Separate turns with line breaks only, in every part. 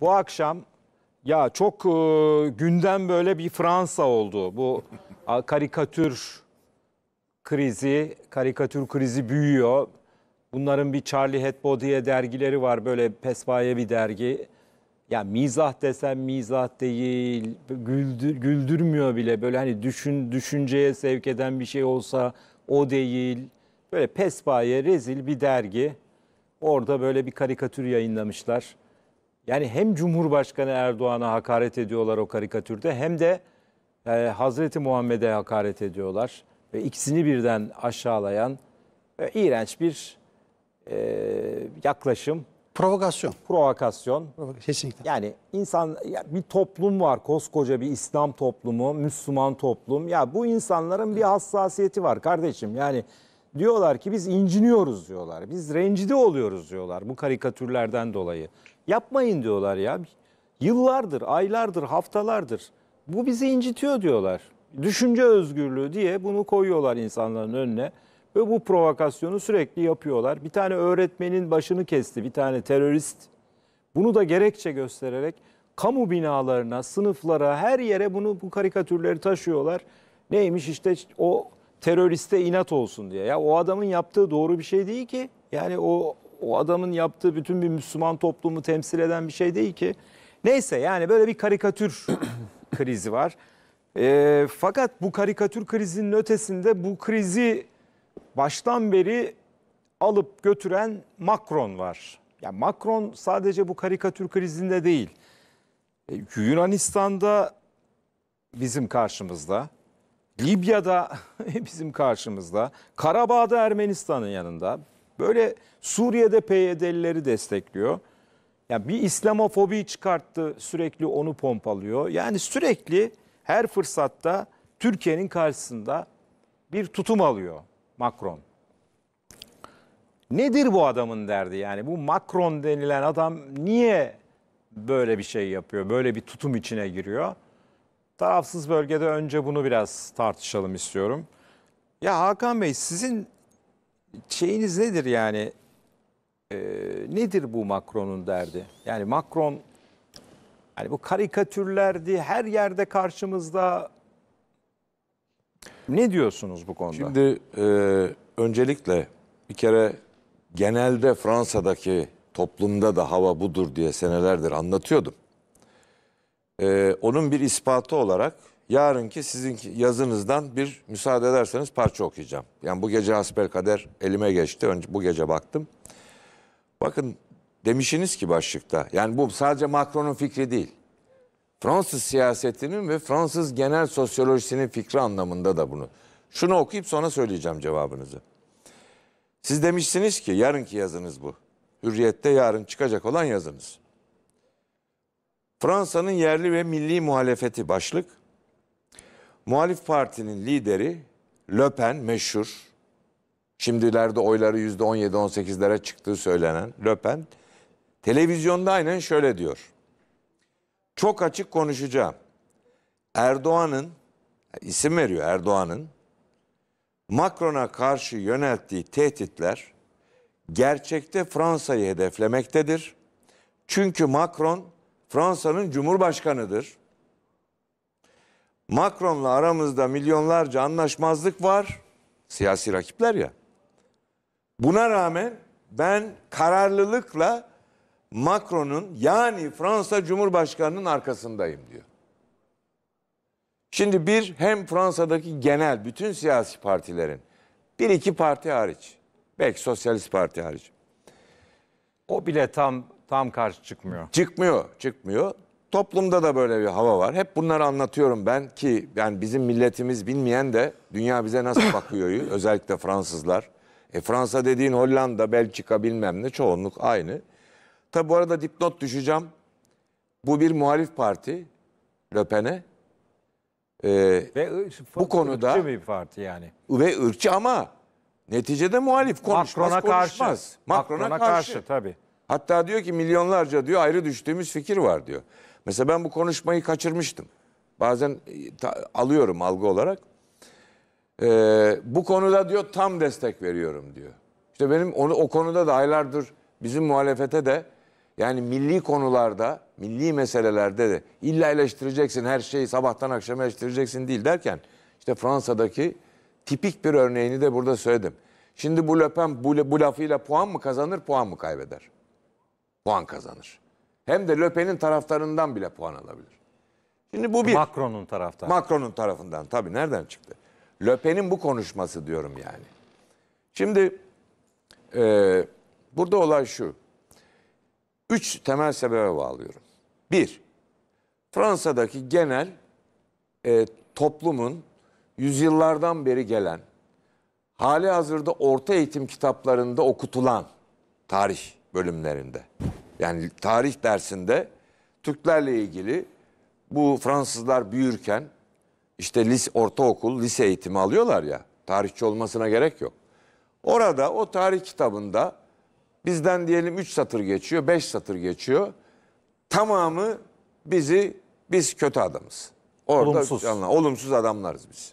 Bu akşam ya çok e, gündem böyle bir Fransa oldu. Bu a, karikatür krizi, karikatür krizi büyüyor. Bunların bir Charlie Hebdo diye dergileri var böyle pespaye bir dergi. Ya mizah desem mizah değil, güldür, güldürmüyor bile böyle hani düşün düşünceye sevk eden bir şey olsa o değil. Böyle pespaye rezil bir dergi. Orada böyle bir karikatür yayınlamışlar. Yani hem Cumhurbaşkanı Erdoğan'a hakaret ediyorlar o karikatürde hem de e, Hazreti Muhammed'e hakaret ediyorlar. Ve ikisini birden aşağılayan ve iğrenç bir e, yaklaşım,
Provokasyon.
provokasyon.
Kesinlikle.
Yani insan ya bir toplum var koskoca bir İslam toplumu, Müslüman toplum. Ya bu insanların bir hassasiyeti var kardeşim. Yani diyorlar ki biz inciniyoruz diyorlar. Biz rencide oluyoruz diyorlar bu karikatürlerden dolayı. Yapmayın diyorlar ya. Yıllardır, aylardır, haftalardır bu bizi incitiyor diyorlar. Düşünce özgürlüğü diye bunu koyuyorlar insanların önüne. Ve bu provokasyonu sürekli yapıyorlar. Bir tane öğretmenin başını kesti bir tane terörist. Bunu da gerekçe göstererek kamu binalarına, sınıflara, her yere bunu bu karikatürleri taşıyorlar. Neymiş işte o teröriste inat olsun diye. Ya o adamın yaptığı doğru bir şey değil ki. Yani o o adamın yaptığı bütün bir Müslüman toplumu temsil eden bir şey değil ki. Neyse yani böyle bir karikatür krizi var. Ee, fakat bu karikatür krizinin ötesinde bu krizi baştan beri alıp götüren Macron var. Yani Macron sadece bu karikatür krizinde değil. E, Yunanistan'da bizim karşımızda. Libya'da bizim karşımızda. Karabağ'da Ermenistan'ın yanında. Böyle Suriye'de PYD'lileri destekliyor. Yani bir İslamofobi çıkarttı sürekli onu pompalıyor. Yani sürekli her fırsatta Türkiye'nin karşısında bir tutum alıyor Macron. Nedir bu adamın derdi yani? Bu Macron denilen adam niye böyle bir şey yapıyor? Böyle bir tutum içine giriyor? Tarafsız bölgede önce bunu biraz tartışalım istiyorum. Ya Hakan Bey sizin şeyiniz nedir yani? Ee, nedir bu Macron'un derdi? Yani Macron hani bu karikatürlerdi her yerde karşımızda. Ne diyorsunuz bu konuda?
Şimdi e, öncelikle bir kere genelde Fransa'daki toplumda da hava budur diye senelerdir anlatıyordum. E, onun bir ispatı olarak yarınki sizin yazınızdan bir müsaade ederseniz parça okuyacağım. Yani bu gece hasbelkader elime geçti. Önce bu gece baktım. Bakın demişsiniz ki başlıkta yani bu sadece Macron'un fikri değil. Fransız siyasetinin ve Fransız genel sosyolojisinin fikri anlamında da bunu. Şunu okuyup sonra söyleyeceğim cevabınızı. Siz demişsiniz ki yarınki yazınız bu. Hürriyette yarın çıkacak olan yazınız. Fransa'nın yerli ve milli muhalefeti başlık. Muhalif partinin lideri Le Pen meşhur. Şimdilerde oyları %17-18'lere çıktığı söylenen Le Pen. Televizyonda aynen şöyle diyor. Çok açık konuşacağım. Erdoğan'ın, isim veriyor Erdoğan'ın, Macron'a karşı yönelttiği tehditler gerçekte Fransa'yı hedeflemektedir. Çünkü Macron Fransa'nın cumhurbaşkanıdır. Macron'la aramızda milyonlarca anlaşmazlık var. Siyasi rakipler ya. Buna rağmen ben kararlılıkla Macron'un yani Fransa Cumhurbaşkanı'nın arkasındayım diyor. Şimdi bir hem Fransa'daki genel bütün siyasi partilerin bir iki parti hariç belki Sosyalist Parti hariç
O bile tam tam karşı çıkmıyor.
çıkmıyor çıkmıyor. Toplumda da böyle bir hava var. Hep bunları anlatıyorum ben ki yani bizim milletimiz bilmeyen de dünya bize nasıl bakıyor özellikle Fransızlar. E Fransa dediğin Hollanda, Belçika bilmem ne çoğunluk aynı. Tabi bu arada dipnot düşeceğim. Bu bir muhalif parti Le Pen'e. Ee,
Ve
Bu konuda-
ırkçı bir parti yani.
ve ırkçı ama neticede muhalif konuşmaz
Macron'a karşı.
konuşmaz. Macron'a karşı.
tabii.
Hatta diyor ki milyonlarca diyor ayrı düştüğümüz fikir var diyor. Mesela ben bu konuşmayı kaçırmıştım. Bazen e, ta- alıyorum algı olarak. Ee, bu konuda diyor tam destek veriyorum diyor. İşte benim onu o konuda da aylardır bizim muhalefete de yani milli konularda milli meselelerde de illa eleştireceksin her şeyi sabahtan akşama eleştireceksin değil derken işte Fransa'daki tipik bir örneğini de burada söyledim. Şimdi bu Le Pen bu, bu lafıyla puan mı kazanır puan mı kaybeder? Puan kazanır. Hem de Le Pen'in taraftarından bile puan alabilir. Şimdi bu bir.
Macron'un taraftarı.
Macron'un tarafından tabii nereden çıktı? Le Pen'in bu konuşması diyorum yani. Şimdi e, burada olay şu. Üç temel sebebe bağlıyorum. Bir, Fransa'daki genel e, toplumun yüzyıllardan beri gelen, hali hazırda orta eğitim kitaplarında okutulan tarih bölümlerinde. Yani tarih dersinde Türklerle ilgili bu Fransızlar büyürken işte lise, ortaokul, lise eğitimi alıyorlar ya. Tarihçi olmasına gerek yok. Orada o tarih kitabında bizden diyelim 3 satır geçiyor, 5 satır geçiyor. Tamamı bizi biz kötü adamız. Orada
Olumsuz.
canlı- olumsuz adamlarız biz.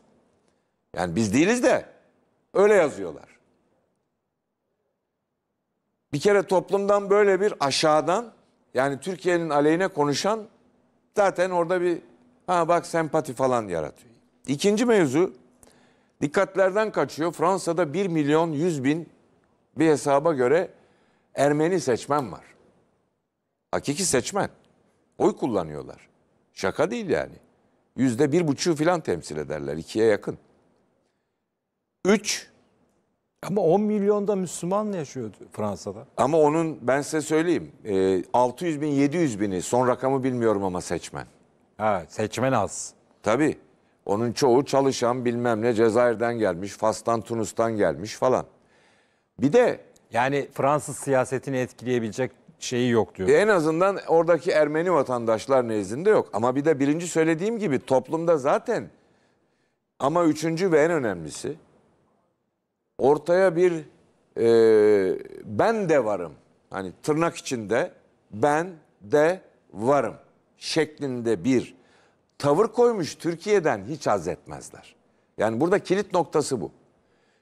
Yani biz değiliz de öyle yazıyorlar. Bir kere toplumdan böyle bir aşağıdan yani Türkiye'nin aleyhine konuşan zaten orada bir ha bak sempati falan yaratıyor. İkinci mevzu dikkatlerden kaçıyor. Fransa'da 1 milyon 100 bin bir hesaba göre Ermeni seçmen var. Hakiki seçmen. Oy kullanıyorlar. Şaka değil yani. Yüzde bir buçuğu falan temsil ederler. ikiye yakın. Üç,
Ama 10 milyonda Müslüman yaşıyor Fransa'da.
ama onun ben size söyleyeyim. e, 600 bin 700 bini son rakamı bilmiyorum ama seçmen.
Ha, seçmen az.
Tabii. Onun çoğu çalışan bilmem ne Cezayir'den gelmiş, Fas'tan, Tunus'tan gelmiş falan. Bir de
Yani Fransız siyasetini etkileyebilecek şeyi yok diyor.
en azından oradaki Ermeni vatandaşlar nezdinde yok. Ama bir de birinci söylediğim gibi toplumda zaten ama üçüncü ve en önemlisi ortaya bir e, ben de varım. Hani tırnak içinde ben de varım şeklinde bir tavır koymuş Türkiye'den hiç haz etmezler. Yani burada kilit noktası bu.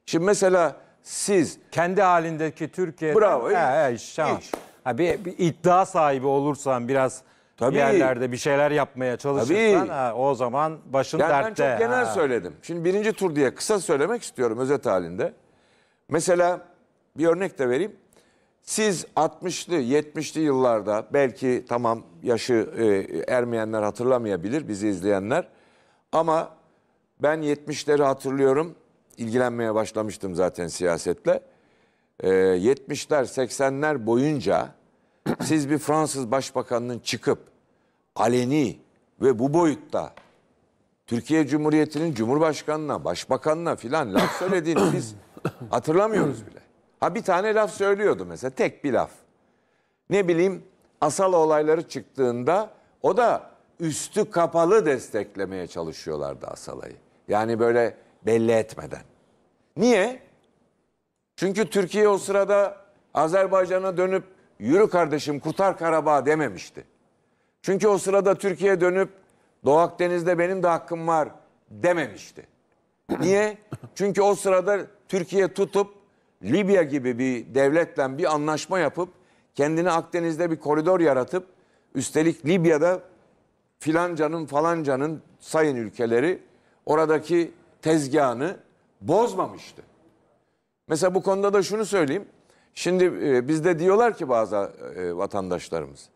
Şimdi mesela siz
Kendi halindeki Türkiye.
Bravo,
He, he,
hiç,
tamam.
hiç.
Ha, bir, bir iddia sahibi olursan biraz
Tabii.
yerlerde bir şeyler yapmaya çalışırsan
Tabii.
ha, o zaman başın
Yani ben
dertte.
çok genel
ha.
söyledim. Şimdi birinci tur diye kısa söylemek istiyorum özet halinde. Mesela bir örnek de vereyim. Siz 60'lı 70'li yıllarda belki tamam yaşı e, ermeyenler hatırlamayabilir bizi izleyenler. Ama ben 70'leri hatırlıyorum. İlgilenmeye başlamıştım zaten siyasetle. Ee, 70'ler 80'ler boyunca siz bir Fransız başbakanının çıkıp aleni ve bu boyutta Türkiye Cumhuriyeti'nin Cumhurbaşkanına, Başbakanına filan laf söylediğini biz hatırlamıyoruz bile. Ha bir tane laf söylüyordu mesela, tek bir laf. Ne bileyim asal olayları çıktığında o da üstü kapalı desteklemeye çalışıyorlardı Asala'yı. Yani böyle belli etmeden. Niye? Çünkü Türkiye o sırada Azerbaycan'a dönüp yürü kardeşim kurtar Karabağ dememişti. Çünkü o sırada Türkiye dönüp Doğu Akdeniz'de benim de hakkım var dememişti. Niye? Çünkü o sırada Türkiye tutup Libya gibi bir devletle bir anlaşma yapıp kendine Akdeniz'de bir koridor yaratıp üstelik Libya'da filancanın falancanın sayın ülkeleri oradaki tezgahını bozmamıştı. Mesela bu konuda da şunu söyleyeyim. Şimdi e, bizde diyorlar ki bazı e, vatandaşlarımız.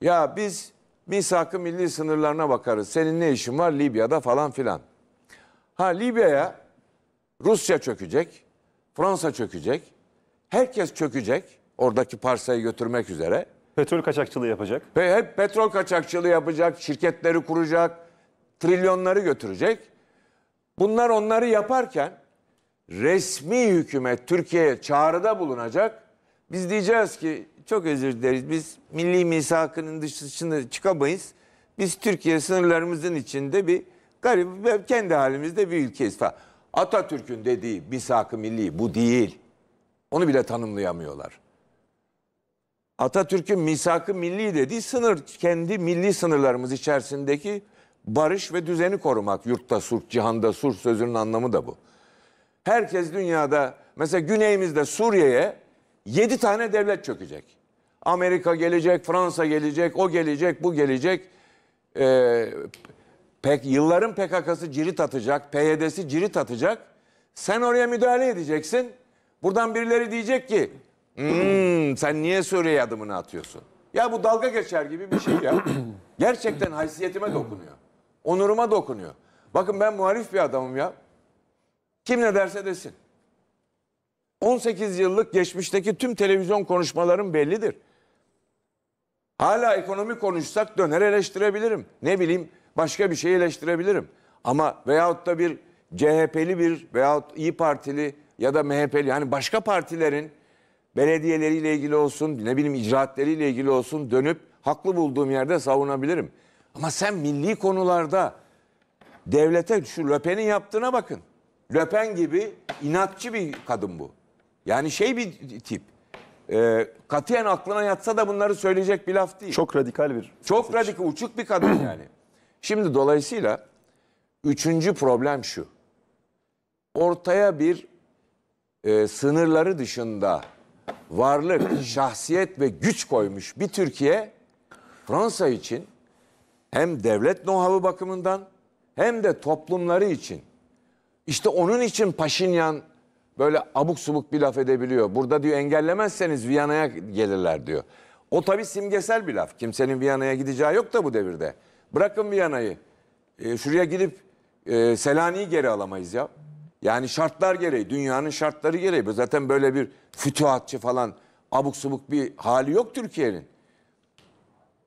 Ya biz misak-ı milli sınırlarına bakarız. Senin ne işin var Libya'da falan filan. Ha Libya'ya Rusya çökecek, Fransa çökecek, herkes çökecek oradaki parsayı götürmek üzere.
Petrol kaçakçılığı yapacak.
Ve hep petrol kaçakçılığı yapacak, şirketleri kuracak, trilyonları götürecek. Bunlar onları yaparken resmi hükümet Türkiye'ye çağrıda bulunacak. Biz diyeceğiz ki çok özür dileriz biz milli misakının dışına çıkamayız. Biz Türkiye sınırlarımızın içinde bir garip kendi halimizde bir ülkeyiz falan. Atatürk'ün dediği misak-ı milli bu değil. Onu bile tanımlayamıyorlar. Atatürk'ün misak-ı milli dediği sınır, kendi milli sınırlarımız içerisindeki barış ve düzeni korumak. Yurtta sulh, cihanda sulh sözünün anlamı da bu. Herkes dünyada, mesela güneyimizde Suriye'ye 7 tane devlet çökecek. Amerika gelecek, Fransa gelecek, o gelecek, bu gelecek. Ee, pek yılların PKK'sı cirit atacak, PYD'si cirit atacak. Sen oraya müdahale edeceksin. Buradan birileri diyecek ki, "Hmm, sen niye Suriye'ye adımını atıyorsun? Ya bu dalga geçer gibi bir şey ya. Gerçekten haysiyetime dokunuyor. Onuruma dokunuyor. Bakın ben muhalif bir adamım ya. Kim ne derse desin. 18 yıllık geçmişteki tüm televizyon konuşmalarım bellidir. Hala ekonomi konuşsak döner eleştirebilirim. Ne bileyim başka bir şey eleştirebilirim. Ama veyahut da bir CHP'li bir veyahut İyi Partili ya da MHP'li yani başka partilerin belediyeleriyle ilgili olsun ne bileyim icraatleriyle ilgili olsun dönüp haklı bulduğum yerde savunabilirim. Ama sen milli konularda devlete şu Löpen'in yaptığına bakın. Löpen gibi inatçı bir kadın bu. Yani şey bir tip. E, katiyen aklına yatsa da bunları söyleyecek bir laf değil.
Çok radikal bir.
Çok radikal, uçuk bir kadın yani. Şimdi dolayısıyla üçüncü problem şu. Ortaya bir e, sınırları dışında varlık, şahsiyet ve güç koymuş bir Türkiye Fransa için hem devlet know bakımından hem de toplumları için işte onun için Paşinyan böyle abuk subuk bir laf edebiliyor. Burada diyor engellemezseniz Viyana'ya gelirler diyor. O tabii simgesel bir laf. Kimsenin Viyana'ya gideceği yok da bu devirde. Bırakın Viyana'yı. E, şuraya gidip e, Selanik'i geri alamayız ya. Yani şartlar gereği, dünyanın şartları gereği. Zaten böyle bir fütuhatçı falan abuk subuk bir hali yok Türkiye'nin.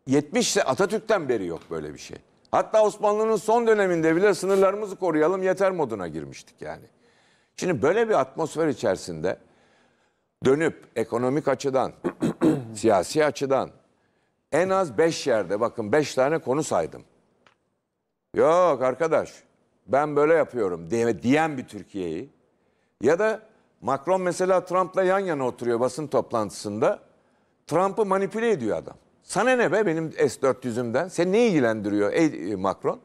70 Atatürk'ten beri yok böyle bir şey. Hatta Osmanlı'nın son döneminde bile sınırlarımızı koruyalım yeter moduna girmiştik yani. Şimdi böyle bir atmosfer içerisinde dönüp ekonomik açıdan, siyasi açıdan en az 5 yerde bakın 5 tane konu saydım. Yok arkadaş ben böyle yapıyorum diye, diyen bir Türkiye'yi ya da Macron mesela Trump'la yan yana oturuyor basın toplantısında. Trump'ı manipüle ediyor adam. Sana ne be benim S-400'ümden? Seni ne ilgilendiriyor ey Macron?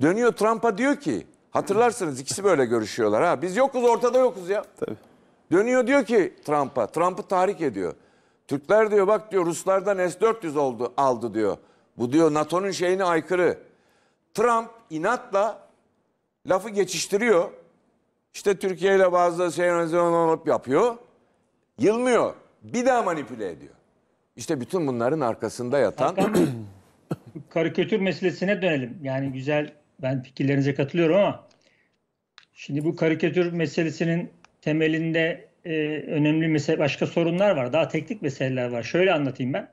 Dönüyor Trump'a diyor ki hatırlarsınız ikisi böyle görüşüyorlar ha. Biz yokuz ortada yokuz ya.
Tabii.
Dönüyor diyor ki Trump'a. Trump'ı tahrik ediyor. Türkler diyor bak diyor Ruslardan S-400 oldu aldı diyor. Bu diyor NATO'nun şeyine aykırı. Trump inatla lafı geçiştiriyor. İşte Türkiye ile bazı şey yapıyor. Yılmıyor. Bir daha manipüle ediyor. İşte bütün bunların arkasında yatan
karikatür meselesine dönelim. Yani güzel ben fikirlerinize katılıyorum ama şimdi bu karikatür meselesinin temelinde e, önemli mesele başka sorunlar var. Daha teknik meseleler var. Şöyle anlatayım ben.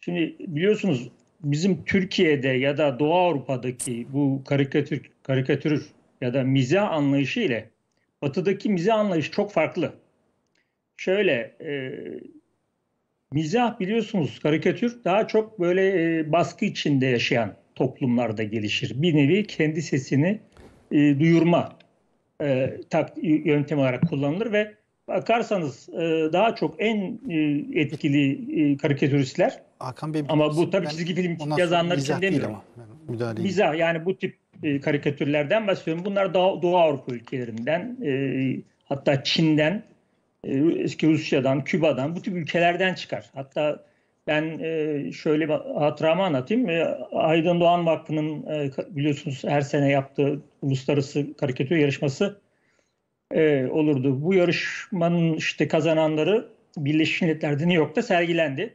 Şimdi biliyorsunuz bizim Türkiye'de ya da Doğu Avrupa'daki bu karikatür karikatür ya da mizah anlayışı ile Batı'daki mizah anlayışı çok farklı. Şöyle e, mizah biliyorsunuz karikatür daha çok böyle e, baskı içinde yaşayan toplumlarda gelişir. Bir nevi kendi sesini e, duyurma e, tak, yöntem olarak kullanılır ve bakarsanız e, daha çok en e, etkili e, karikatüristler
Hakan Bey,
ama bu tabii çizgi film yazanlar için demiyorum.
ama.
Mizah yani bu tip e, karikatürlerden bahsediyorum. Bunlar Doğu, Doğu Avrupa ülkelerinden e, hatta Çin'den e, eski Rusya'dan, Küba'dan bu tip ülkelerden çıkar. Hatta ben e, şöyle bir hatıramı anlatayım. E, Aydın Doğan Vakfı'nın e, biliyorsunuz her sene yaptığı uluslararası karikatür yarışması e, olurdu. Bu yarışmanın işte kazananları Birleşmiş Milletler'de New York'ta sergilendi.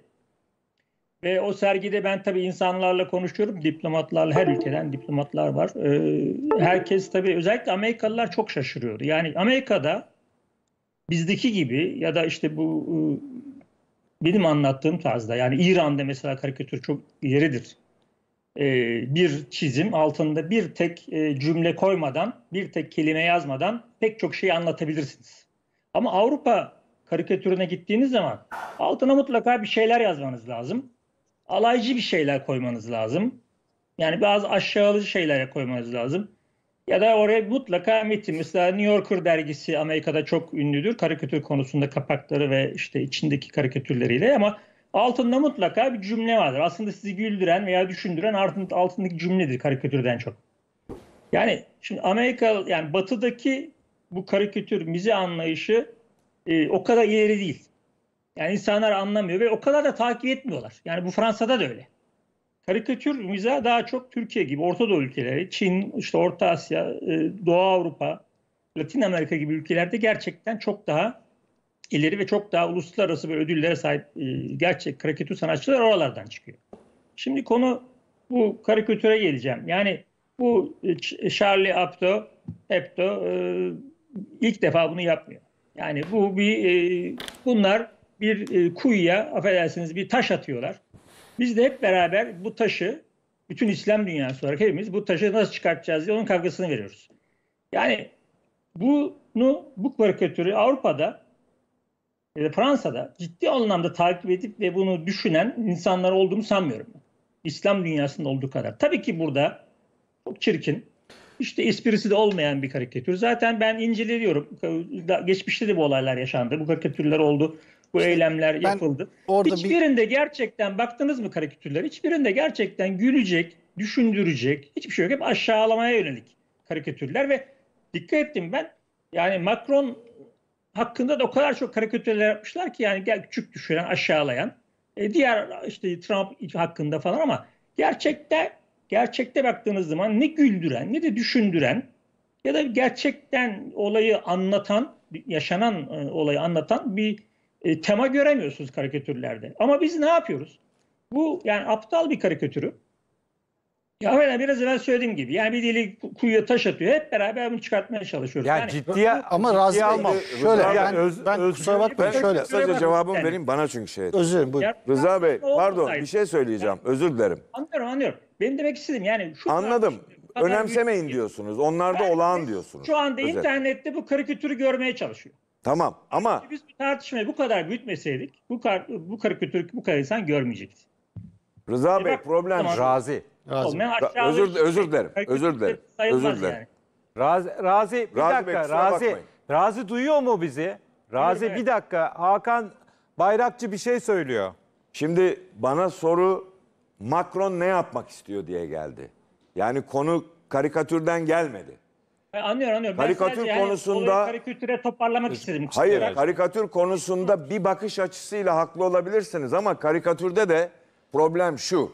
Ve o sergide ben tabii insanlarla konuşuyorum. Diplomatlarla her ülkeden diplomatlar var. Ee, herkes tabii özellikle Amerikalılar çok şaşırıyordu. Yani Amerika'da bizdeki gibi ya da işte bu e, benim anlattığım tarzda yani İran'da mesela karikatür çok ileridir. Ee, bir çizim altında bir tek e, cümle koymadan, bir tek kelime yazmadan pek çok şey anlatabilirsiniz. Ama Avrupa karikatürüne gittiğiniz zaman altına mutlaka bir şeyler yazmanız lazım alaycı bir şeyler koymanız lazım. Yani bazı aşağılayıcı şeyler koymanız lazım. Ya da oraya mutlaka metin. Mesela New Yorker dergisi Amerika'da çok ünlüdür. Karikatür konusunda kapakları ve işte içindeki karikatürleriyle ama altında mutlaka bir cümle vardır. Aslında sizi güldüren veya düşündüren altındaki cümledir karikatürden çok. Yani şimdi Amerika yani batıdaki bu karikatür mize anlayışı e, o kadar ileri değil. Yani insanlar anlamıyor ve o kadar da takip etmiyorlar. Yani bu Fransa'da da öyle. Karikatür mizah daha çok Türkiye gibi Orta Doğu ülkeleri, Çin, işte Orta Asya, e, Doğu Avrupa, Latin Amerika gibi ülkelerde gerçekten çok daha ileri ve çok daha uluslararası ve ödüllere sahip e, gerçek karikatür sanatçılar oralardan çıkıyor. Şimdi konu bu karikatüre geleceğim. Yani bu e, Ch- Charlie Hebdo, Hebdo e, ilk defa bunu yapmıyor. Yani bu bir e, bunlar bir e, kuyuya affedersiniz bir taş atıyorlar. Biz de hep beraber bu taşı bütün İslam dünyası olarak hepimiz bu taşı nasıl çıkartacağız diye onun kavgasını veriyoruz. Yani bunu bu karikatürü Avrupa'da e, Fransa'da ciddi anlamda takip edip ve bunu düşünen insanlar olduğunu sanmıyorum. İslam dünyasında olduğu kadar. Tabii ki burada çok çirkin, işte esprisi de olmayan bir karikatür. Zaten ben inceliyorum. Geçmişte de bu olaylar yaşandı. Bu karikatürler oldu. Bu eylemler
ben
yapıldı.
orada bir-
Hiçbirinde gerçekten baktınız mı karikatürler? Hiçbirinde gerçekten gülecek, düşündürecek hiçbir şey yok. Hep aşağılamaya yönelik karikatürler ve dikkat ettim ben. Yani Macron hakkında da o kadar çok karikatürler yapmışlar ki yani küçük düşüren, aşağılayan. E, diğer işte Trump hakkında falan ama gerçekte gerçekte baktığınız zaman ne güldüren ne de düşündüren ya da gerçekten olayı anlatan, yaşanan e, olayı anlatan bir e, tema göremiyorsunuz karikatürlerde. Ama biz ne yapıyoruz? Bu yani aptal bir karikatürü. Ya ben biraz evvel söylediğim gibi yani bir deli kuyuya taş atıyor. Hep beraber bunu çıkartmaya çalışıyoruz.
Ya
yani,
ciddiye
Ama
ciddiye
Bey,
almam.
şöyle
Rıza
yani
öz-
ben
özgür-
kusura bakmayın
Ben
şöyle.
kısaca cevabımı
Yani.
vereyim bana çünkü şey.
Özür dilerim buyurun.
Rıza Bey pardon bir şey söyleyeceğim. Özür dilerim.
Anlıyorum anlıyorum. Benim demek istediğim yani şu
Anladım.
Kadar
Önemsemeyin
büyük-
diyorsunuz. Onlar da
Ben-
olağan diyorsunuz.
Şu anda
Özel.
internette bu karikatürü görmeye çalışıyor.
Tamam ama
Biz bu tartışmayı bu kadar büyütmeseydik bu, kar, bu karikatürü bu kadar insan görmeyecekti.
Rıza
E
Bey
bak,
problem
tamam.
Razi.
Razi.
Olmayan
Ra-
aşağılayıcı
özür- özür dilerim, özür dilerim, özür dilerim.
yani.
Razi, Razi bir
Razi Bey,
dakika.
kusura
Razi,
bakmayın.
Razi duyuyor mu bizi? Razi
evet.
bir dakika. Hakan Bayrakçı bir şey söylüyor.
Şimdi bana soru Macron ne yapmak istiyor diye geldi. Yani konu karikatürden gelmedi.
Anlıyorum anlıyorum.
Karikatür
ben yani
konusunda-
olayı karikatüre toparlamak istedim.
Hayır,
Yani
karikatür konusunda bir bakış açısıyla haklı olabilirsiniz ama karikatürde de problem şu.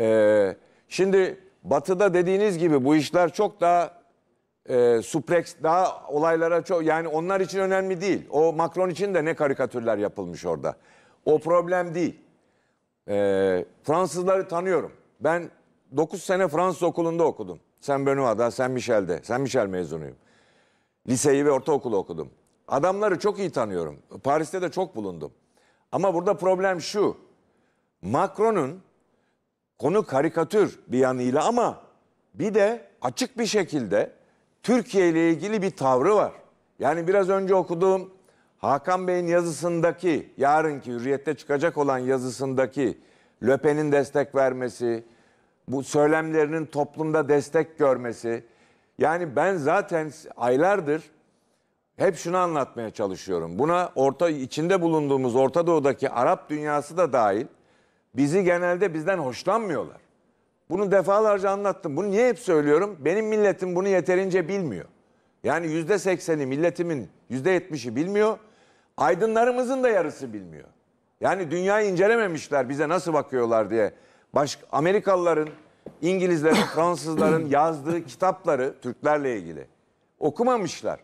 Ee, şimdi Batı'da dediğiniz gibi bu işler çok daha e, suplex, daha olaylara çok yani onlar için önemli değil. O Macron için de ne karikatürler yapılmış orada. O problem değil. Ee, Fransızları tanıyorum. Ben 9 sene Fransız okulunda okudum. Saint Benoît'da, Saint Michel'de. Saint Michel mezunuyum. Liseyi ve ortaokulu okudum. Adamları çok iyi tanıyorum. Paris'te de çok bulundum. Ama burada problem şu. Macron'un konu karikatür bir yanıyla ama bir de açık bir şekilde Türkiye ile ilgili bir tavrı var. Yani biraz önce okuduğum Hakan Bey'in yazısındaki, yarınki Hürriyet'te çıkacak olan yazısındaki Löpen'in destek vermesi, bu söylemlerinin toplumda destek görmesi. Yani ben zaten aylardır hep şunu anlatmaya çalışıyorum. Buna orta içinde bulunduğumuz Orta Doğu'daki Arap dünyası da dahil bizi genelde bizden hoşlanmıyorlar. Bunu defalarca anlattım. Bunu niye hep söylüyorum? Benim milletim bunu yeterince bilmiyor. Yani yüzde sekseni milletimin yüzde yetmişi bilmiyor. Aydınlarımızın da yarısı bilmiyor. Yani dünyayı incelememişler bize nasıl bakıyorlar diye. Baş, Amerikalıların, İngilizlerin, Fransızların yazdığı kitapları Türklerle ilgili okumamışlar.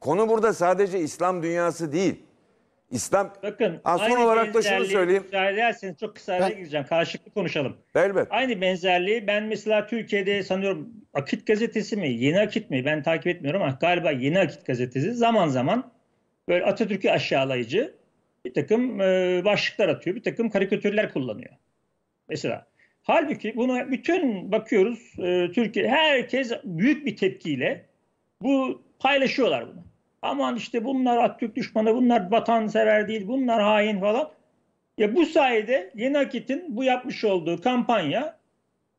Konu burada sadece İslam dünyası değil. İslam
Bakın
Ha, son
aynı
olarak da şunu
benzerliği
söyleyeyim.
müsaade ederseniz çok kısa araya
Ben-
gireceğim. Karşılıklı konuşalım.
Elbet.
Aynı benzerliği ben mesela Türkiye'de sanıyorum Akit gazetesi mi, Yeni Akit mi ben takip etmiyorum ama galiba Yeni Akit gazetesi zaman zaman böyle Atatürk'ü aşağılayıcı bir takım e, başlıklar atıyor, bir takım karikatürler kullanıyor. Mesela. Halbuki bunu bütün bakıyoruz e, Türkiye herkes büyük bir tepkiyle bu paylaşıyorlar bunu. Aman işte bunlar Atatürk düşmanı, bunlar vatansever değil, bunlar hain falan. Ya bu sayede Yeni Akit'in bu yapmış olduğu kampanya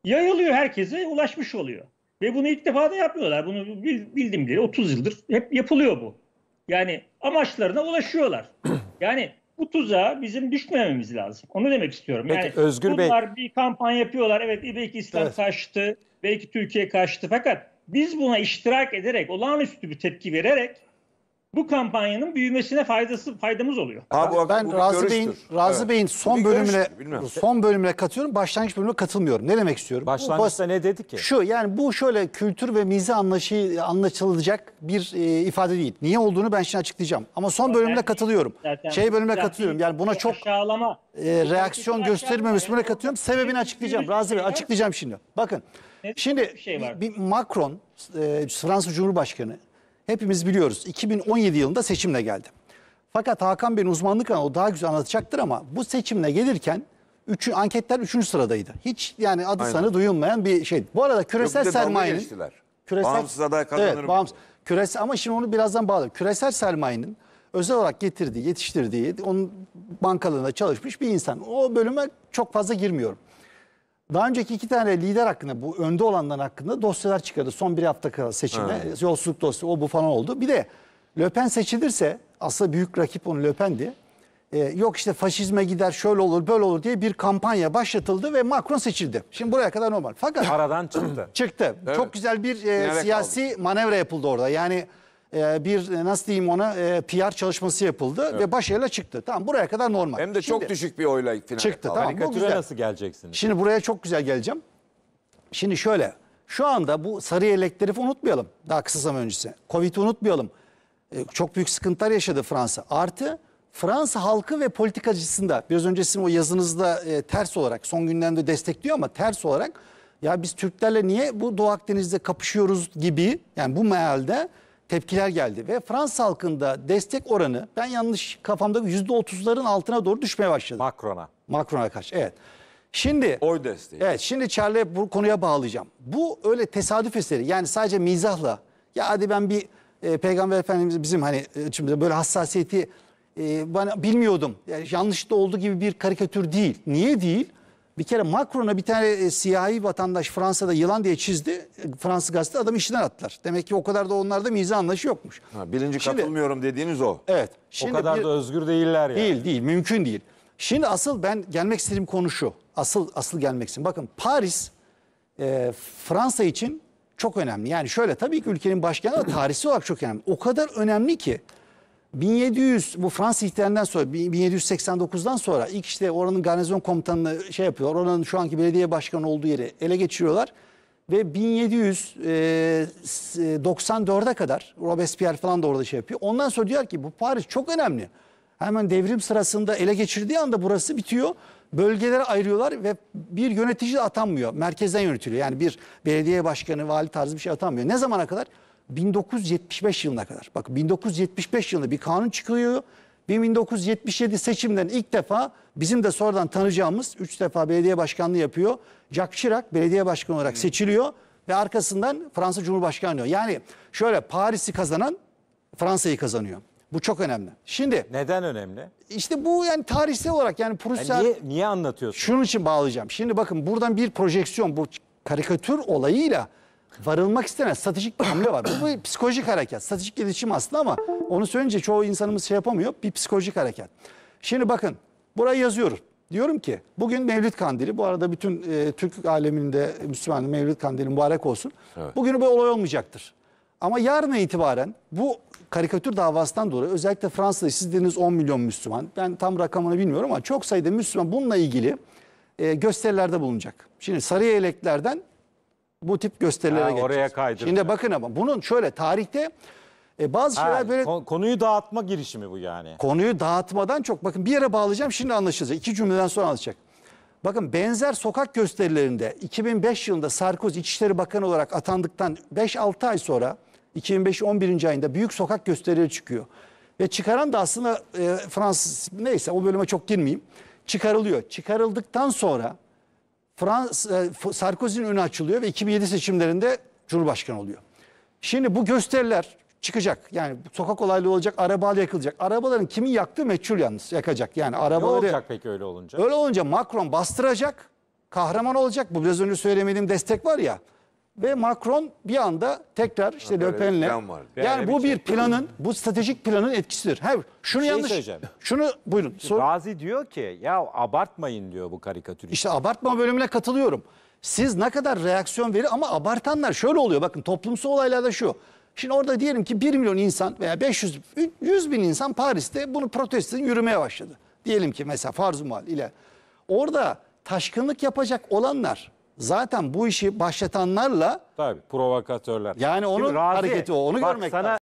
yayılıyor herkese ulaşmış oluyor. Ve bunu ilk defa da yapmıyorlar. Bunu bil- bildim bile 30 yıldır hep yapılıyor bu. Yani amaçlarına ulaşıyorlar. Yani bu tuzağa bizim düşmememiz lazım. Onu demek istiyorum.
Peki,
yani
Özgür Bey-
bunlar bir kampanya yapıyorlar. Evet belki İslam
Evet.
karşıtı, belki Türkiye karşıtı. Fakat biz buna iştirak ederek, olağanüstü bir tepki vererek bu kampanyanın büyümesine faydası faydamız oluyor.
Ha, bu-
ben
bu bir
Razı. Bey'in Razı
Evet.
Bey'in
Bu
son bölümüne son bölümüne katıyorum. Başlangıç bölümüne katılmıyorum. Ne demek istiyorum? Bu
Başlangıçta
bas-
ne dedi ki?
Şu yani bu şöyle kültür ve mizah anlaşı anlaşılacak bir e, ifade değil. Niye olduğunu ben şimdi açıklayacağım. Ama son bölümüne katılıyorum.
Zaten-
Şey bölümüne
zaten
katılıyorum. Yani buna çok
aşağılama.
e, reaksiyon göstermemesi buna katılıyorum. Sebebini açıklayacağım. Razı Bey açıklayacağım şimdi. Bakın. Şimdi
bir şey var.
bir Macron e, Fransa Cumhurbaşkanı hepimiz biliyoruz 2017 yılında seçimle geldi. Fakat Hakan Bey'in uzmanlık alanı o daha güzel anlatacaktır ama bu seçimle gelirken üçü, anketler 3. sıradaydı. Hiç yani adı
Aynen.
sanı duyulmayan bir şey. Bu arada
Yok,
küresel
dalga
sermayenin küresel
Bağımsız aday kazanır
Evet, bağımsız. Küresel ama şimdi onu birazdan bağlayalım. Küresel sermayenin özel olarak getirdiği, yetiştirdiği, onun bankalarında çalışmış bir insan. O bölüme çok fazla girmiyorum. Daha önceki iki tane lider hakkında, bu önde olanlar hakkında dosyalar çıkardı. Son bir hafta kala seçime. Yolsuzluk dosyası, o bu falan oldu. Bir de Le Pen seçilirse, aslında büyük rakip onun Le Pen'di. Ee, yok işte faşizme gider, şöyle olur, böyle olur diye bir kampanya başlatıldı ve Macron seçildi. Şimdi buraya kadar normal. Fakat
Aradan çıktı.
çıktı. Çok güzel bir e, siyasi manevra yapıldı orada. Yani e, bir e, nasıl diyeyim ona e, PR çalışması yapıldı ve başarıyla çıktı. Tamam buraya kadar normal.
Hem de çok
Şimdi-
düşük bir oyla finale
Çıktı,
kaldı.
tamam.
Karikatüre nasıl geleceksiniz?
Şimdi buraya çok güzel geleceğim. Şimdi şöyle. Şu anda bu sarı yelekleri unutmayalım. Daha kısa zaman öncesi. Covid'i unutmayalım. E, Çok büyük sıkıntılar yaşadı Fransa. Artı Fransa halkı ve politikacısında biraz öncesinde o yazınızda e, ters olarak son gündemde destekliyor ama ters olarak ya biz Türklerle niye bu Doğu Akdeniz'de kapışıyoruz gibi yani bu mealde tepkiler geldi. Ve Fransa halkında destek oranı ben yanlış kafamda %30'ların altına doğru düşmeye başladı.
Macron'a.
Macron'a karşı evet. Şimdi
Oy desteği.
Evet şimdi Charlie'ye bu konuya bağlayacağım. Bu öyle tesadüf eseri yani sadece mizahla ya hadi ben bir e, Peygamber Efendimiz bizim hani e, şimdi böyle hassasiyeti e, bana bilmiyordum. Yani yanlış da olduğu gibi bir karikatür değil. Niye değil? Bir kere Macron'a bir tane e, siyahi vatandaş Fransa'da yılan diye çizdi. E, Fransız gazete adam işinden attılar. Demek ki o kadar da onlarda mizah anlayışı yokmuş.
Ha, birinci
Şimdi-
katılmıyorum dediğiniz o.
Evet.
O
Şimdi
kadar
bir-
da özgür değiller ya.
Değil değil mümkün değil. Şimdi asıl ben gelmek istediğim konu şu. Asıl asıl gelmek istediğim. Bakın Paris e, Fransa için çok önemli. Yani şöyle tabii ki ülkenin başkenti ama tarihsel olarak çok önemli. O kadar önemli ki 1700 bu Fransız ihtilalinden sonra 1789'dan sonra ilk işte oranın garnizon komutanını şey yapıyor. Oranın şu anki belediye başkanı olduğu yeri ele geçiriyorlar. Ve 1794'e kadar Robespierre falan da orada şey yapıyor. Ondan sonra diyor ki bu Paris çok önemli. Hemen devrim sırasında ele geçirdiği anda burası bitiyor. Bölgelere ayırıyorlar ve bir yönetici de atanmıyor. Merkezden yönetiliyor. Yani bir belediye başkanı, vali tarzı bir şey atanmıyor. Ne zamana kadar? 1975 yılına kadar. Bak 1975 yılında bir kanun çıkıyor. Ve 1977 seçimden ilk defa bizim de sonradan tanıyacağımız 3 defa belediye başkanlığı yapıyor. Jacques Chirac belediye başkanı olarak seçiliyor ve arkasından Fransa Cumhurbaşkanı oluyor. Yani şöyle Paris'i kazanan Fransa'yı kazanıyor. Bu çok önemli. Şimdi
Neden önemli?
işte bu yani tarihsel olarak yani
Yani
Prusya
niye, niye anlatıyorsun?
şunun için bağlayacağım. Şimdi bakın buradan bir projeksiyon bu karikatür olayıyla varılmak istenen stratejik bir hamle var. Bu bir psikolojik hareket. Stratejik iletişim aslında ama onu söyleyince çoğu insanımız şey yapamıyor. Bir psikolojik hareket. Şimdi bakın burayı yazıyorum. Diyorum ki bugün Mevlid Kandili. Bu arada bütün e, Türk aleminde Müslüman Mevlid Kandili mübarek olsun. Bugün bu olay olmayacaktır. Ama yarına itibaren bu karikatür davasından dolayı özellikle Fransa'da siz dediniz 10 milyon Müslüman. Ben tam rakamını bilmiyorum ama çok sayıda Müslüman bununla ilgili e, gösterilerde bulunacak. Şimdi sarı yeleklerden bu tip gösterilere
Ha,
geçeceğiz.
oraya kaydıracak.
Şimdi bakın ama bunun şöyle tarihte e, bazı şeyler
Ha,
böyle
kon- konuyu dağıtma girişimi bu yani.
konuyu dağıtmadan çok bakın bir yere bağlayacağım şimdi anlaşılacak. İki cümleden sonra anlaşılacak. Bakın benzer sokak gösterilerinde 2005 yılında Sarkozy İçişleri Bakanı olarak atandıktan 5-6 ay sonra 2005 11. ayında büyük sokak gösterileri çıkıyor. Ve çıkaran da aslında e, Fransız neyse o bölüme çok girmeyeyim. Çıkarılıyor. Çıkarıldıktan sonra Frans, e, Sarkozy'nin önü açılıyor ve 2007 seçimlerinde Cumhurbaşkanı oluyor. Şimdi bu gösteriler çıkacak. Yani sokak olayları olacak, arabalar yakılacak. Arabaların kimin yaktığı meçhul yalnız yakacak. Yani
Ne
arabaları
olacak peki öyle olunca?
Öyle olunca Macron bastıracak, kahraman olacak. Bu biraz önce söylemediğim destek var ya. Ve Macron bir anda tekrar işte Le Pen'le
plan
yani bu bir planın, bu stratejik planın etkisidir. Hayır, şunu
şey
yanlış.
söyleyeceğim.
Şunu buyurun. Sor.
Gazi diyor ki ya abartmayın diyor bu karikatürü.
İşte abartma bölümüne katılıyorum. Siz ne kadar reaksiyon verir ama abartanlar şöyle oluyor. Bakın toplumsal olaylarda şu. Şimdi orada diyelim ki 1 milyon insan veya 500 100 bin insan Paris'te bunu protesto yürümeye başladı. Diyelim ki mesela farz ile. Orada taşkınlık yapacak olanlar zaten bu işi başlatanlarla
Tabii provokatörler.
Yani onun
Razi,
hareketi o, onu
bak
görmek
sana
lazım.